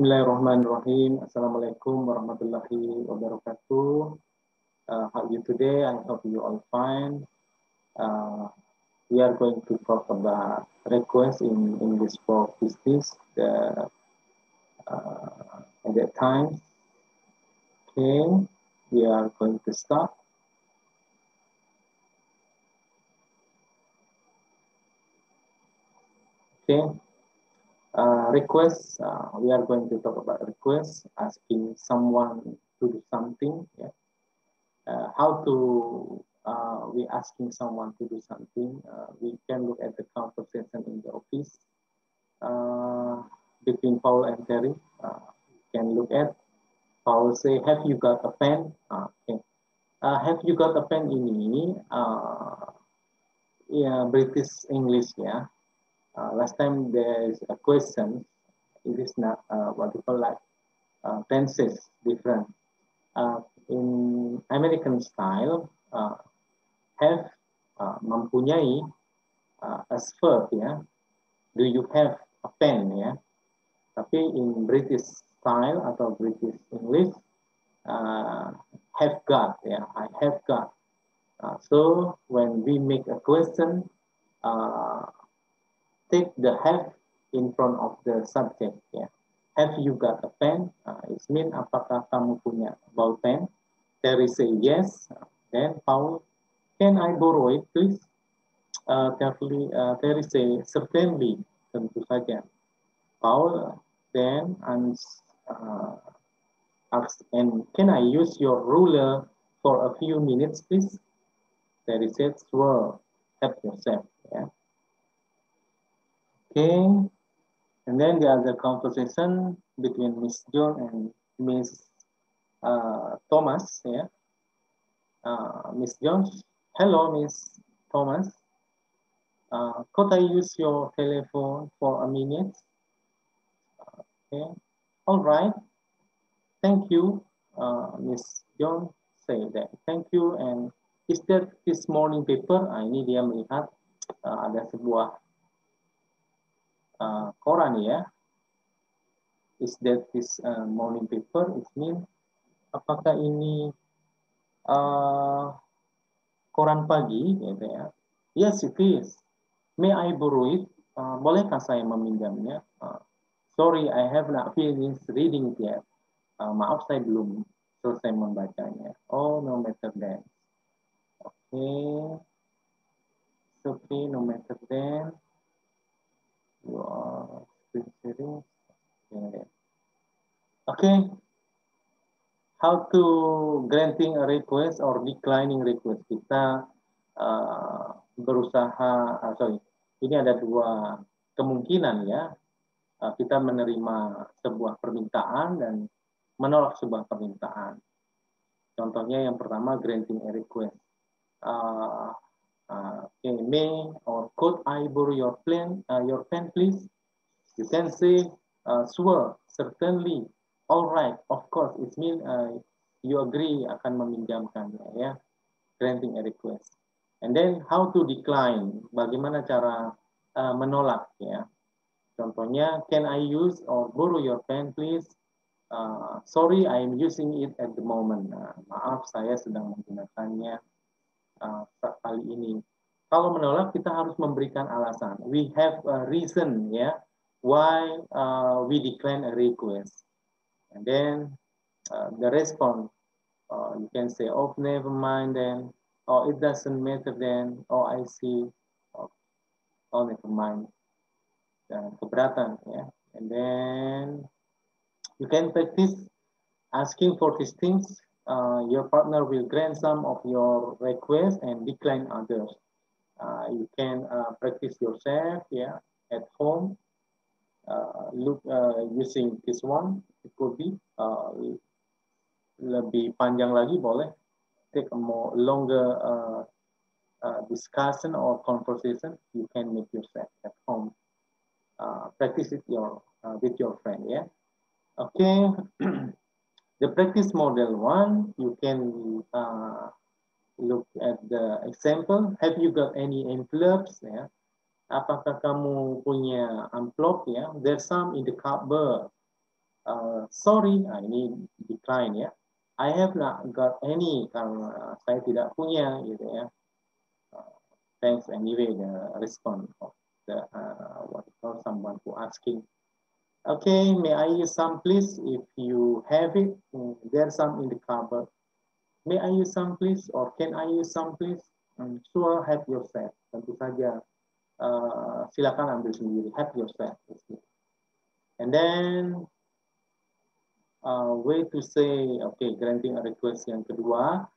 Bismillahirrahmanirrahim. Assalamualaikum warahmatullahi wabarakatuh. Uh, how are you today? I hope you all fine. Uh, we are going to talk about requests in English for business the, uh, at that time. Okay, we are going to start. Okay, uh, requests, uh, we are going to talk about requests, asking someone to do something. Yeah. Uh, how to, uh, we asking someone to do something. Uh, we can look at the conversation in the office uh, between Paul and Terry. can look at Paul say, have you got a pen? okay. have you got a pen ini? yeah, British English, yeah. Uh, last time there is a question, it is not uh, what you call like uh, tenses different. Uh, in American style, uh, have uh, mempunyai as verb ya. Do you have a pen ya? Tapi in British style atau British English, have got ya. I have got. So when we make a question, uh, take the have in front of the subject ya. Have you got a pen? Uh, it mean apakah kamu punya pen? Terry say yes. Then Paul, can I borrow it please? Uh, carefully, uh, Terry say certainly, tentu saja. Paul then and uh, asks, and can I use your ruler for a few minutes please? Terry said, sure, help yourself. Yeah. Okay, and then the other conversation between Miss John and Miss uh, Thomas. Yeah, uh, Miss Jones. Hello, Miss Thomas. Uh, could I use your telephone for a minute? Okay, all right. Thank you, uh, Miss John. Say that. Thank you. And is there this morning paper? Uh, ini dia melihat uh, ada sebuah uh, koran ya. Is that this uh, morning paper? It mean apakah ini uh, koran pagi? Gitu ya. Yes it is. May I borrow it? Uh, bolehkah saya meminjamnya? Uh, sorry I have not finished reading yet. Uh, maaf saya belum selesai membacanya. Oh no matter that okay. Okay no matter that okay. okay how to granting a request or declining request? Kita uh, berusaha uh, sorry. Ini ada dua kemungkinan ya. Uh, kita menerima sebuah permintaan dan menolak sebuah permintaan. Contohnya yang pertama granting a request. Uh, uh, okay, may or could I borrow your pen, uh, your pen, please? You can say, uh, sure, certainly, all right, of course. It means uh, you agree akan meminjamkan, ya, granting a request. And then how to decline? Bagaimana cara uh, menolak, ya? Contohnya, can I use or borrow your pen, please? Uh, sorry, I am using it at the moment. Nah, maaf, saya sedang menggunakannya uh, kali ini. Kalau menolak kita harus memberikan alasan. We have a reason ya yeah, why uh, we decline a request. And then uh, the response uh, you can say oh never mind then or oh, it doesn't matter then oh I see oh, oh never mind dan keberatan ya. Yeah. And then you can practice asking for these things uh, your partner will grant some of your requests and decline others. Uh, you can uh, practice yourself, yeah, at home. Uh, look uh, using this one, it could be lebih panjang lagi boleh. Take a more longer discussion or conversation. You can make yourself at home. practice it your with your friend, yeah. Okay. The practice model one, you can uh, look at the example. Have you got any envelopes? Ya? Apakah kamu punya amplop ya? There's some in the cupboard. uh, sorry, nah ini decline ya. I have not got any karena saya tidak punya gitu ya. Uh, thanks anyway the response of the uh, what call someone who asking. Okay, may I use some please? If you have it, mm, there's some in the cupboard. May I use some please? Or can I use some please? Um, sure, help yourself. Tentu saja, uh, silakan ambil sendiri. Help yourself. And then uh, way to say, okay, granting a request yang kedua,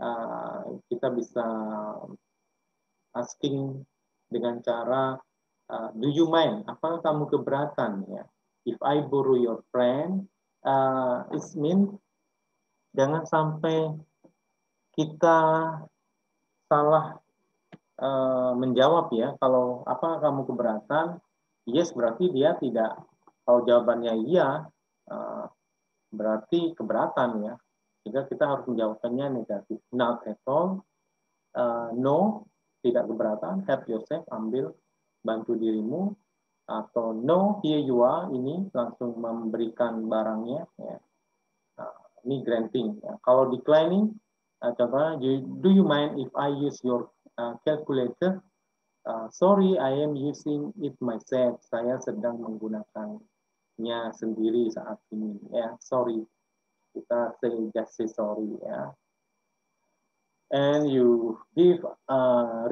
uh, kita bisa asking dengan cara, uh, do you mind? Apakah kamu keberatan ya? If I borrow your friend, uh, it mean jangan sampai kita salah uh, menjawab ya. Kalau apa kamu keberatan, yes berarti dia tidak. Kalau jawabannya iya, uh, berarti keberatan ya. Sehingga kita harus menjawabkannya negatif. Not at all. Uh, no, tidak keberatan. Help yourself, ambil, bantu dirimu. Atau no, here you are, ini langsung memberikan barangnya. Ya. Nah, ini granting. Ya. Kalau declining, uh, contohnya, do you mind if I use your uh, calculator? Uh, sorry, I am using it myself. Saya sedang menggunakan nya sendiri saat ini ya sorry kita say just say sorry ya and you give a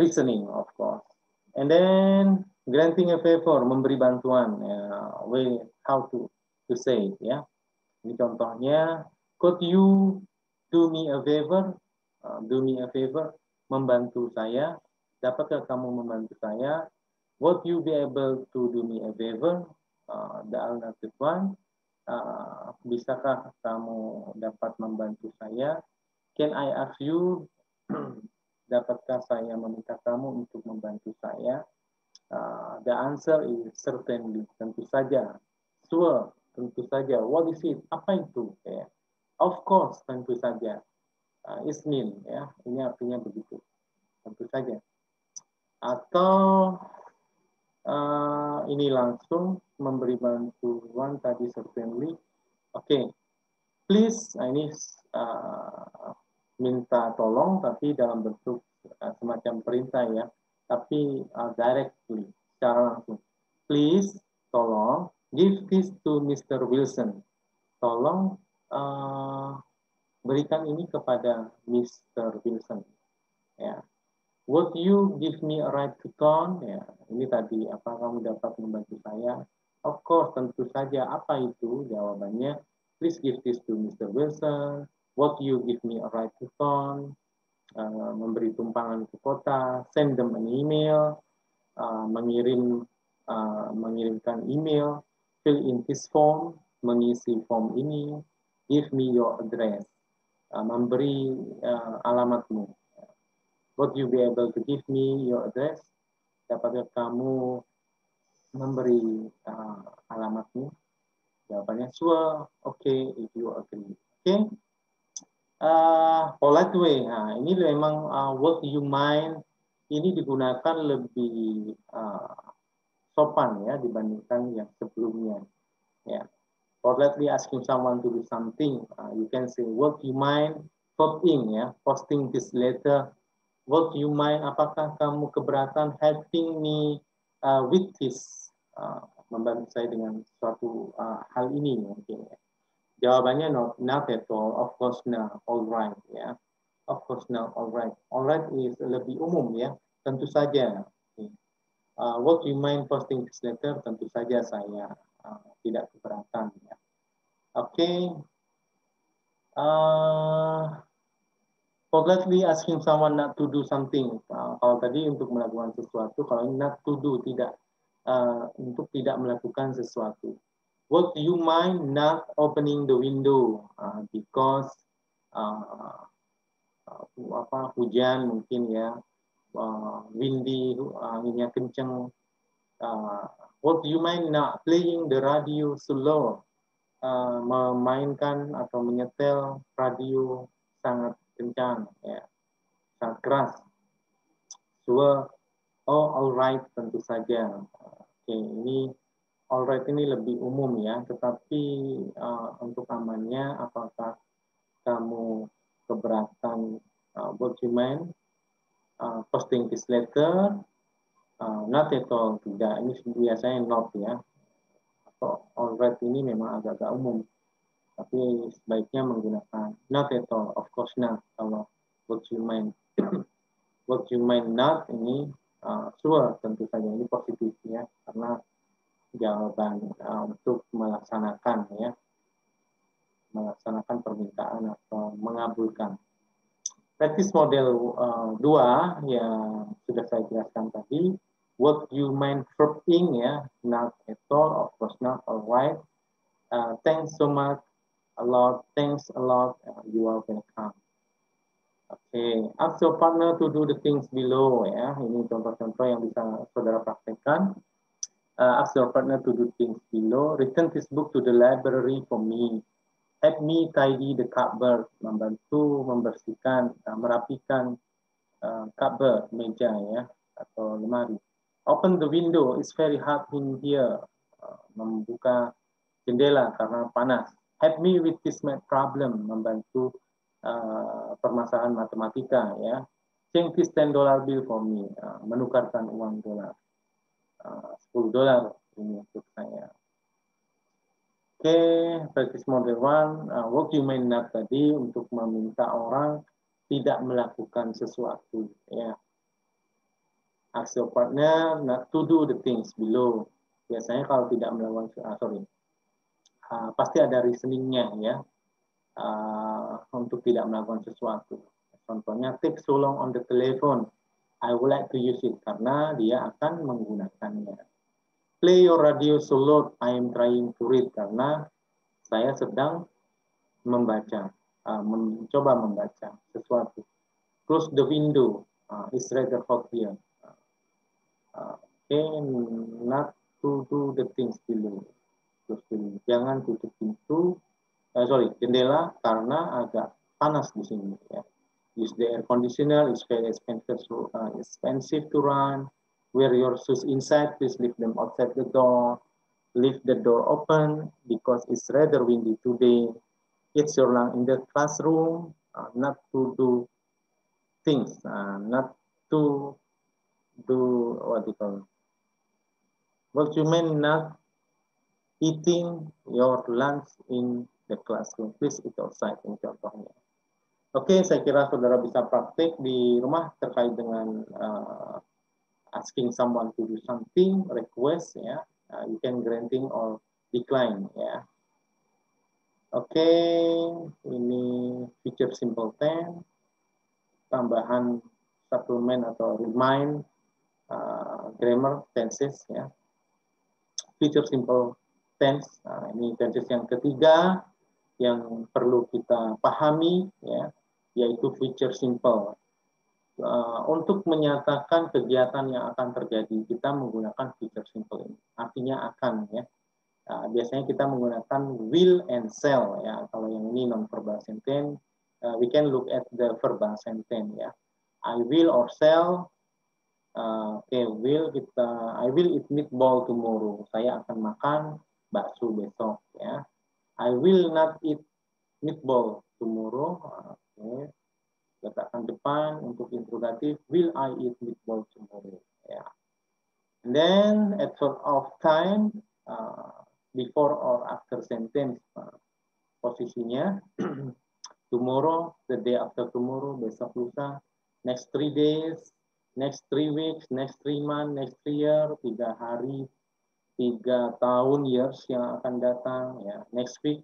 reasoning of course and then granting a favor memberi bantuan ya way how to to say ya ini contohnya could you do me a favor uh, do me a favor membantu saya dapatkah kamu membantu saya would you be able to do me a favor uh, the alternative one. Uh, bisakah kamu dapat membantu saya? Can I ask you? dapatkah saya meminta kamu untuk membantu saya? Uh, the answer is certainly, tentu saja. Sure, tentu saja. What is it? Apa itu? Ya. Of course, tentu saja. Uh, is mean, ya. Ini artinya begitu. Tentu saja. Atau uh, ini langsung memberi bantuan tadi certainly. Oke, okay. please, nah ini uh, minta tolong tapi dalam bentuk uh, semacam perintah ya, tapi uh, directly, secara langsung. Please, tolong, give this to Mr. Wilson. Tolong uh, berikan ini kepada Mr. Wilson. Ya, Would you give me a right to turn? Ya, ini tadi apa kamu dapat membantu saya? Of course, tentu saja. Apa itu? Jawabannya, please give this to Mr. Wilson. Would you give me a right to turn? Uh, memberi tumpangan ke kota, send them an email, uh, mengirim uh, mengirimkan email, fill in this form, mengisi form ini, give me your address, uh, memberi uh, alamatmu would you be able to give me your address? Dapatkah kamu memberi uh, alamatmu? Jawabannya sure, okay, if you agree. Okay. Uh, polite way. Nah, ini memang uh, would you mind ini digunakan lebih uh, sopan ya dibandingkan yang sebelumnya. Ya. Politely asking someone to do something, uh, you can say, would you mind copying ya, posting this letter would you mind apakah kamu keberatan helping me uh, with this uh, membantu saya dengan suatu uh, hal ini mungkin ya. Jawabannya not, not at all, of course not, all right ya. Of course not, all right. All is lebih umum ya, tentu saja. Uh, would you mind posting this letter? Tentu saja saya uh, tidak keberatan ya. Oke. Okay. Uh, asking someone not to do something. Uh, kalau tadi untuk melakukan sesuatu, kalau ini not to do tidak uh, untuk tidak melakukan sesuatu. Would you mind not opening the window? Uh, because uh, apa hujan mungkin ya, uh, windy, anginnya kencang. Uh, would you mind not playing the radio slow? Uh, memainkan atau menyetel radio sangat kencang ya. Sangat keras. Sure. Oh alright tentu saja. Oke ini alright ini lebih umum ya, tetapi uh, untuk amannya apakah kamu keberatan uh, you mean uh, posting this letter uh, not at all tidak. Ini biasanya not ya. Atau alright ini memang agak-agak umum tapi sebaiknya menggunakan not at all. Of course not kalau you mean not ini uh, sure tentu saja ini positif ya karena jawaban uh, untuk melaksanakan ya melaksanakan permintaan atau mengabulkan. Practice model uh, dua yang sudah saya jelaskan tadi, what you mean verb ing ya, not at all, of course not, alright. Uh, thanks so much, a lot, thanks a lot, uh, you are welcome. Oke, okay. ask your partner to do the things below ya. Ini contoh-contoh yang bisa saudara praktekkan uh, ask your partner to do things below. Return this book to the library for me. Help me tidy the cupboard. Membantu membersihkan, uh, merapikan uh, cupboard, meja ya, atau lemari. Open the window. It's very hot in here. Uh, membuka jendela karena panas. Help me with this math problem. Membantu uh, permasalahan matematika ya. Change this $10 bill for me. Uh, menukarkan uang dolar. 10 dolar ini saya. Oke, practice model one, uh, work you may not tadi untuk meminta orang tidak melakukan sesuatu. Ya, ask your partner not to do the things below. Biasanya kalau tidak melakukan, uh, sorry, uh, pasti ada reasoningnya ya uh, untuk tidak melakukan sesuatu. Contohnya, take so long on the telephone. I would like to use it karena dia akan menggunakannya play your radio so loud I am trying to read karena saya sedang membaca, uh, mencoba membaca sesuatu. Close the window, uh, it's rather hot here. Uh, okay, not to do the things below. Close the window. Jangan tutup pintu, uh, sorry, jendela karena agak panas di sini. Ya. Use the air conditioner, it's very expensive, uh, expensive to run wear your shoes inside, please leave them outside the door. Leave the door open because it's rather windy today. It's your long in the classroom, uh, not to do things, uh, not to do what you call what you mean not eating your lunch in the classroom. Please eat outside in contohnya. Oke, okay, saya kira saudara bisa praktik di rumah terkait dengan uh, asking someone to do something, request, ya, uh, you can granting or decline, ya. Oke, okay, ini feature simple tense, tambahan suplemen atau remind uh, grammar tenses, ya. Feature simple tense, nah, ini tenses yang ketiga yang perlu kita pahami, ya, yaitu feature simple. Uh, untuk menyatakan kegiatan yang akan terjadi kita menggunakan future simple ini. Artinya akan ya. Uh, biasanya kita menggunakan will and shall ya. Kalau yang ini non verbal sentence uh, we can look at the verbal sentence ya. I will or shall okay, will kita I will eat meatball tomorrow. Saya akan makan bakso besok ya. I will not eat meatball tomorrow okay letakkan depan untuk interrogatif will I eat meatball tomorrow ya yeah. and then at sort of time uh, before or after sentence uh, posisinya tomorrow the day after tomorrow besok lusa next three days next three weeks next three months next three year tiga hari tiga tahun years yang akan datang ya next week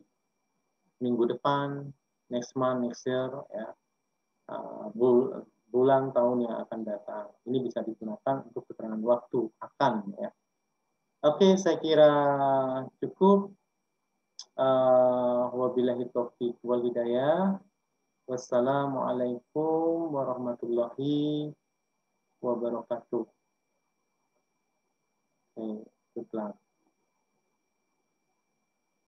minggu depan next month next year ya Uh, bulan tahun yang akan datang. Ini bisa digunakan untuk keterangan waktu akan ya. Oke, saya kira cukup. Uh, wabillahi taufiq wal hidayah. Wassalamualaikum warahmatullahi wabarakatuh. Oke, okay.